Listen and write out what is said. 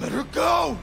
Let her go!